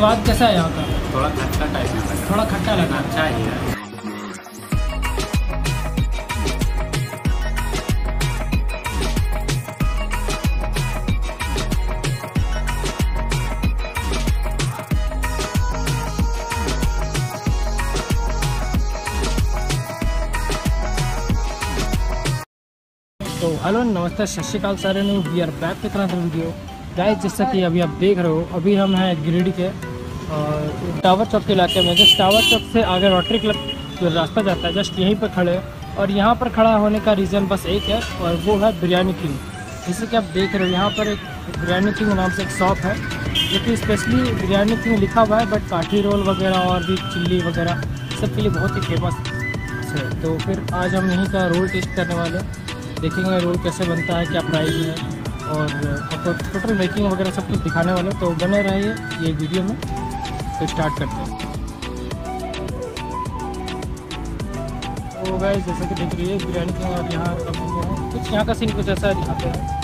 स्वाद कैसा है यहाँ का? थोड़ा खट्टा टाइप में लगा थोड़ा खट्टा लगा। अच्छा ही है। तो हेलो नमस्ते सत श्रीकाल सारे new. We are back with another video guys जैसा कि अभी आप देख रहे हो अभी हम हैं गिरिडीह के और टावर चौक के इलाके में जस्ट टावर चौक से आगे रोटरी क्लब जो रास्ता जाता है, जस्ट यहीं पर खड़े हैं। और यहाँ पर खड़ा होने का रीज़न बस एक है, और वो है बिरयानी किंग जैसे कि आप देख रहे हो, यहाँ पर एक बिरयानी किंग नाम से एक शॉप है, जो कि स्पेशली बिरयानी किंग लिखा हुआ है बट काठी रोल वगैरह और भी चिल्ली वगैरह सब के लिए बहुत ही फ़ेमस है। तो फिर आज हम यहीं का रोल टेस्ट करने वाले हैं। देखेंगे रोल कैसे बनता है, क्या प्राइस है, और आपको टोटल मेकिंग वगैरह सब कुछ दिखाने वाले तो बने रहिए ये वीडियो में। तो स्टार्ट करते हैं। तो गाइस जैसे कि देख रही है बिरयानी के और यहाँ कुछ यहाँ का सीन कुछ ऐसा दिखाते हैं